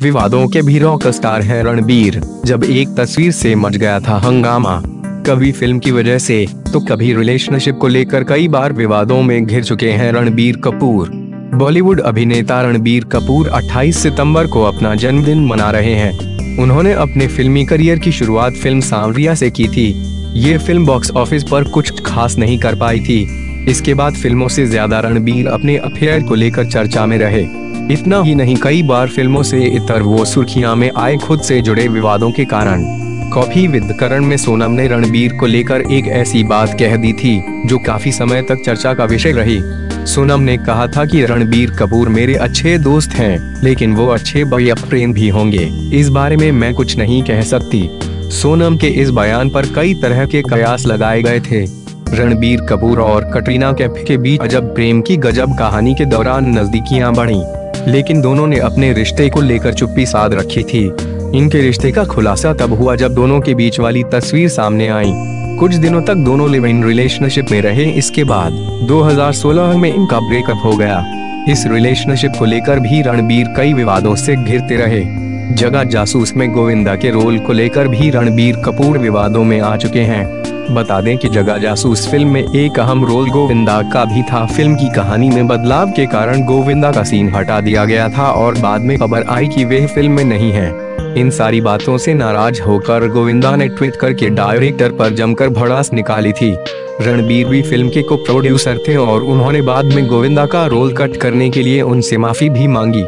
विवादों के भी रॉक स्टार है रणबीर। जब एक तस्वीर से मच गया था हंगामा। कभी फ़िल्म की वजह से तो कभी रिलेशनशिप को लेकर कई बार विवादों में घिर चुके हैं रणबीर कपूर। बॉलीवुड अभिनेता रणबीर कपूर 28 सितंबर को अपना जन्मदिन मना रहे हैं। उन्होंने अपने फिल्मी करियर की शुरुआत फ़िल्म सांवरिया से की थी। ये फ़िल्म बॉक्स ऑफ़िस पर कुछ खास नहीं कर पाई थी। इसके बाद फ़िल्मों से ज़्यादा रणबीर अपने अफेयर को लेकर चर्चा में रहे। इतना ही नहीं कई बार फ़िल्मों से इतर वो सुर्खियाँ में आए खुद से जुड़े विवादों के कारण। कॉफ़ी विद करण में सोनम ने रणबीर को लेकर एक ऐसी बात कह दी थी जो काफ़ी समय तक चर्चा का विषय रही। सोनम ने कहा था कि रणबीर कपूर मेरे अच्छे दोस्त हैं, लेकिन वो अच्छे प्रेम भी होंगे। इस बारे में मैं कुछ नहीं कह सकती। सोनम के इस बयान पर कई तरह के कयास लगाए गए थे। रणबीर कपूर और कटरीना कैफ के बीच अजब प्रेम की गजब कहानी के दौरान नजदीकियाँ बढ़ी। लेकिन दोनों ने अपने रिश्ते को लेकर चुप्पी साध रखी थी। इनके रिश्ते का खुलासा तब हुआ जब दोनों के बीच वाली तस्वीर सामने आई। कुछ दिनों तक दोनों लिव इन रिलेशनशिप में रहे, इसके बाद 2016 में इनका ब्रेकअप हो गया। इस रिलेशनशिप को लेकर भी रणबीर कई विवादों से घिरते रहे। जगह जासूस में गोविंदा के रोल को लेकर भी रणबीर कपूर विवादों में आ चुके हैं। बता दें कि जगह जासूस फ़िल्म में एक अहम रोल गोविंदा का भी था। फ़िल्म की कहानी में बदलाव के कारण गोविंदा का सीन हटा दिया गया था और बाद में खबर आई कि वे फ़िल्म में नहीं है। इन सारी बातों से नाराज़ होकर गोविंदा ने ट्वीट करके डायरेक्टर पर जमकर भड़ास निकाली थी। रणबीर भी फ़िल्म के को प्रोड्यूसर थे और उन्होंने बाद में गोविंदा का रोल कट करने के लिए उनसे माफ़ी भी मांगी।